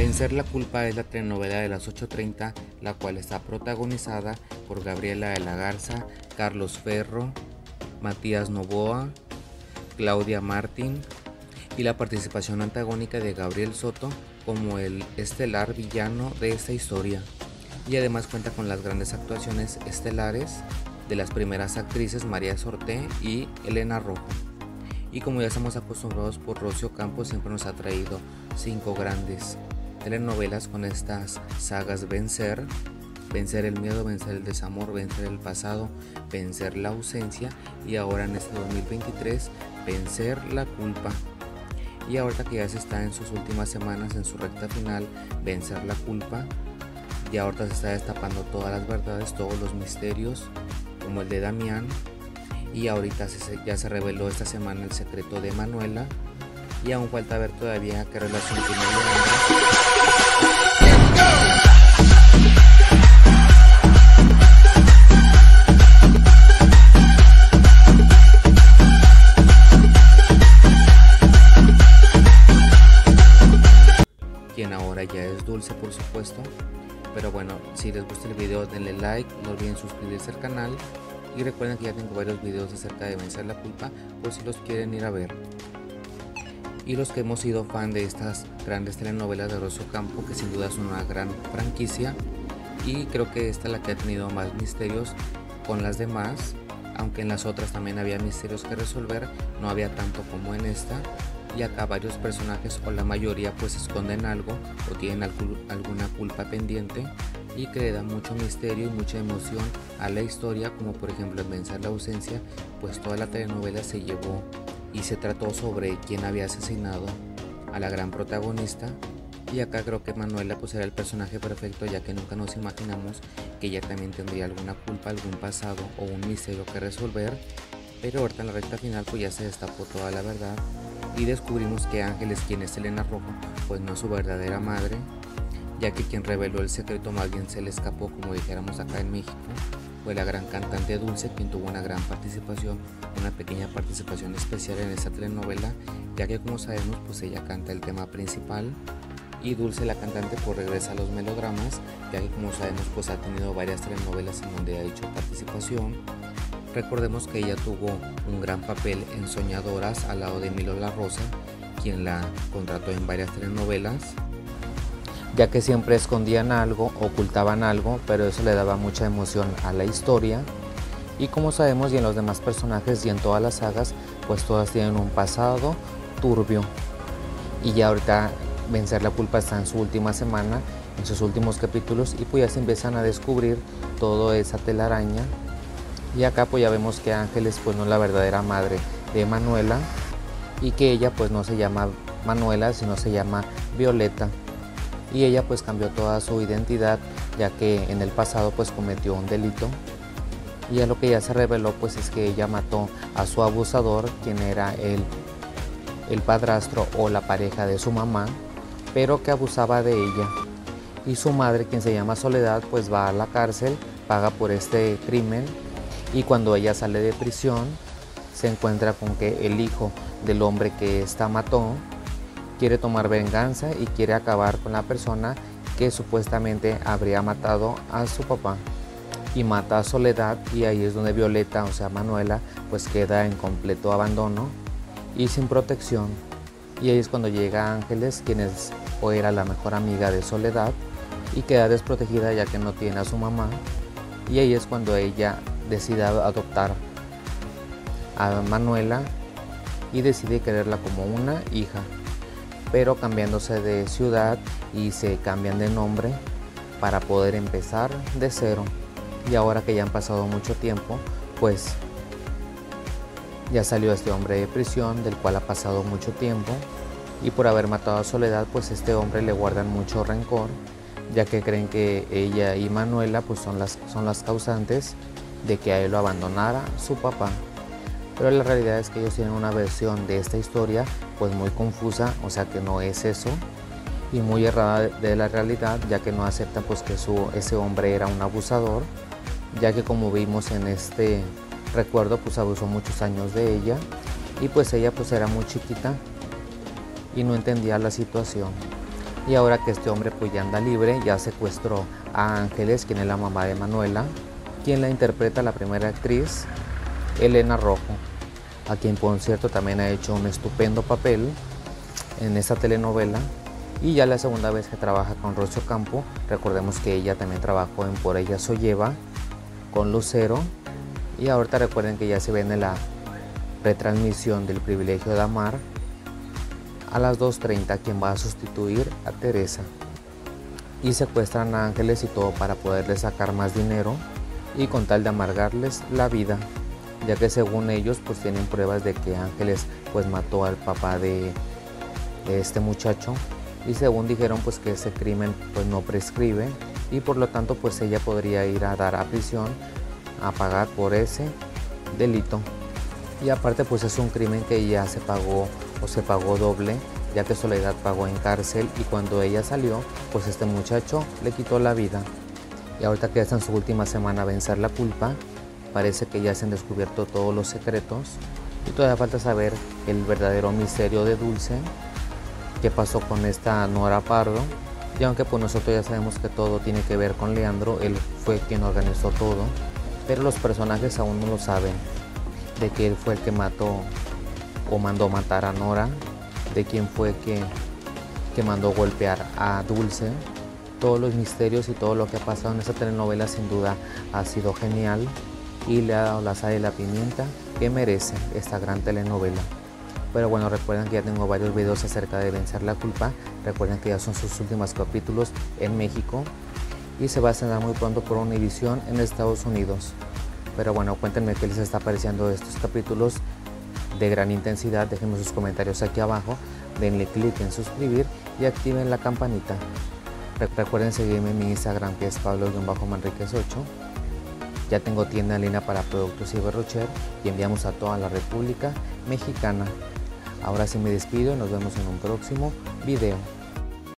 Vencer la culpa es la telenovela de las 8.30, la cual está protagonizada por Gabriela de la Garza, Carlos Ferro, Matías Novoa, Claudia Martín y la participación antagónica de Gabriel Soto como el estelar villano de esta historia. Y además cuenta con las grandes actuaciones estelares de las primeras actrices María Sorté y Elena Rojo. Y como ya estamos acostumbrados por Rocio Campos, siempre nos ha traído cinco grandes telenovelas con estas sagas Vencer, Vencer el miedo, vencer el desamor, vencer el pasado, vencer la ausencia y ahora en este 2023 vencer la culpa. Y ahorita que ya se está en sus últimas semanas, en su recta final, vencer la culpa, y ahorita se está destapando todas las verdades, todos los misterios, como el de Damián, y ahorita ya se reveló esta semana el secreto de Manuela, y aún falta ver todavía qué relación tiene quien ahora ya es dulce por supuesto. Pero bueno si les gusta el video denle like no olviden suscribirse al canal. Y recuerden que ya tengo varios videos acerca de vencer la culpa por si los quieren ir a ver y los que hemos sido fan de estas grandes telenovelas de Rosso Campo, que sin duda es una gran franquicia. Y creo que esta es la que ha tenido más misterios con las demás, aunque en las otras también había misterios que resolver, no había tanto como en esta. Y acá varios personajes o la mayoría pues esconden algo o tienen alguna culpa pendiente y que le da mucho misterio y mucha emoción a la historia, como por ejemplo en Vencer la ausencia, pues toda la telenovela se llevó y se trató sobre quién había asesinado a la gran protagonista. Y acá creo que Manuela pues era el personaje perfecto ya que nunca nos imaginamos que ella también tendría alguna culpa, algún pasado o un misterio que resolver. Pero ahorita en la recta final pues ya se destapó toda la verdad y descubrimos que Ángeles quien es Elena Rojo pues no es su verdadera madre ya que quien reveló el secreto más bien se le escapó como dijéramos acá en México fue la gran cantante Dulce quien tuvo una gran participación, una pequeña participación especial en esta telenovela, ya que como sabemos pues ella canta el tema principal y Dulce la cantante pues regresa a los melodramas, ya que como sabemos pues ha tenido varias telenovelas en donde ha hecho participación. Recordemos que ella tuvo un gran papel en Soñadoras al lado de Milo La Rosa, quien la contrató en varias telenovelas ya que siempre escondían algo, ocultaban algo, pero eso le daba mucha emoción a la historia. Y como sabemos y en los demás personajes y en todas las sagas, pues todas tienen un pasado turbio. Y ya ahorita vencer la culpa está en su última semana, en sus últimos capítulos y pues ya se empiezan a descubrir toda esa telaraña. Y acá pues ya vemos que Ángeles pues no es la verdadera madre de Manuela y que ella pues no se llama Manuela, sino se llama Violeta y ella pues cambió toda su identidad ya que en el pasado pues cometió un delito. Y ya lo que ya se reveló pues es que ella mató a su abusador quien era el, el padrastro o la pareja de su mamá pero que abusaba de ella. Y su madre quien se llama Soledad pues va a la cárcel paga por este crimen. Y cuando ella sale de prisión se encuentra con que el hijo del hombre que esta mató quiere tomar venganza y quiere acabar con la persona que supuestamente habría matado a su papá y mata a Soledad y ahí es donde Violeta, o sea Manuela, pues queda en completo abandono y sin protección. Y ahí es cuando llega Ángeles, quien es o era la mejor amiga de Soledad y queda desprotegida ya que no tiene a su mamá. Y ahí es cuando ella decide adoptar a Manuela y decide quererla como una hija pero cambiándose de ciudad y se cambian de nombre para poder empezar de cero. Y ahora que ya han pasado mucho tiempo, pues ya salió este hombre de prisión del cual ha pasado mucho tiempo y por haber matado a Soledad, pues este hombre le guardan mucho rencor, ya que creen que ella y Manuela pues son las, son las causantes de que a él lo abandonara su papá pero la realidad es que ellos tienen una versión de esta historia pues muy confusa, o sea que no es eso y muy errada de la realidad, ya que no aceptan pues que su, ese hombre era un abusador, ya que como vimos en este recuerdo pues abusó muchos años de ella y pues ella pues era muy chiquita y no entendía la situación. Y ahora que este hombre pues ya anda libre, ya secuestró a Ángeles, quien es la mamá de Manuela, quien la interpreta la primera actriz, Elena Rojo, a quien por cierto también ha hecho un estupendo papel en esta telenovela. Y ya la segunda vez que trabaja con Rocio Campo, recordemos que ella también trabajó en Por ella soy lleva con Lucero. Y ahorita recuerden que ya se viene la retransmisión del privilegio de amar a las 2.30 quien va a sustituir a Teresa. Y secuestran a Ángeles y todo para poderles sacar más dinero y con tal de amargarles la vida, ya que según ellos pues tienen pruebas de que Ángeles pues mató al papá de, este muchacho. Y según dijeron pues que ese crimen pues no prescribe. Y por lo tanto pues ella podría ir a dar a prisión a pagar por ese delito. Y aparte pues es un crimen que ya se pagó o se pagó doble ya que Soledad pagó en cárcel. Y cuando ella salió pues este muchacho le quitó la vida. Y ahorita que está en su última semana a vencer la culpa parece que ya se han descubierto todos los secretos y todavía falta saber el verdadero misterio de Dulce qué pasó con esta Nora Pardo y aunque pues nosotros ya sabemos que todo tiene que ver con Leandro, él fue quien organizó todo, pero los personajes aún no lo saben, de que él fue el que mató o mandó matar a Nora, de quién fue que, que mandó golpear a Dulce. Todos los misterios y todo lo que ha pasado en esta telenovela sin duda ha sido genial y le ha dado la sal y la pimienta que merece esta gran telenovela. Pero bueno, recuerden que ya tengo varios videos acerca de vencer la culpa. Recuerden que ya son sus últimos capítulos en México y se va a estrenar muy pronto por Univision en Estados Unidos. Pero bueno, cuéntenme qué les está pareciendo estos capítulos de gran intensidad. Déjenme sus comentarios aquí abajo. Denle clic en suscribir y activen la campanita. Recuerden seguirme en mi Instagram que es pablo-manriquez8. Ya tengo tienda en para productos Iberrocher y enviamos a toda la República Mexicana. Ahora sí me despido y nos vemos en un próximo video.